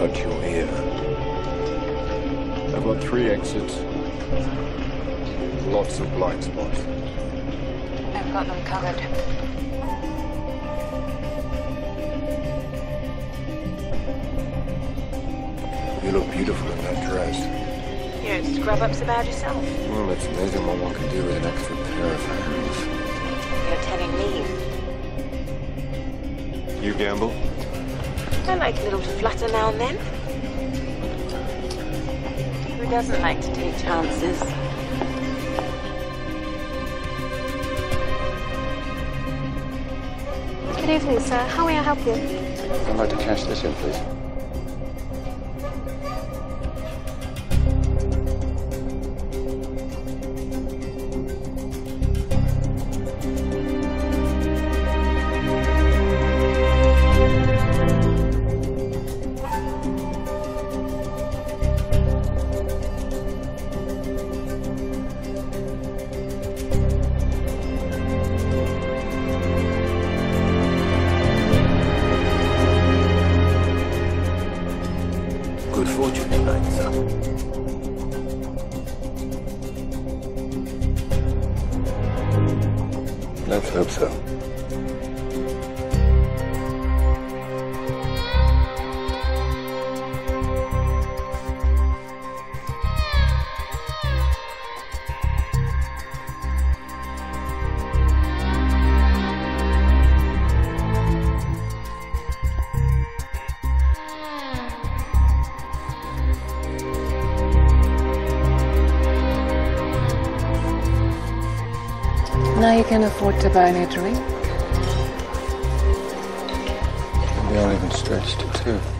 cut your ear. I've got three exits. Lots of blind spots. I've got them covered. You look beautiful in that dress. You don't scrub ups about yourself. Well, it's amazing what one can do with an extra pair of hands. You're telling me. You gamble? I like a little flutter now and then. Who doesn't like to take chances? Good evening, sir. How may I help you? I'd like to cash this in, please. Let's hope so. Now you can afford to buy me a drink. We aren't even stretched to two.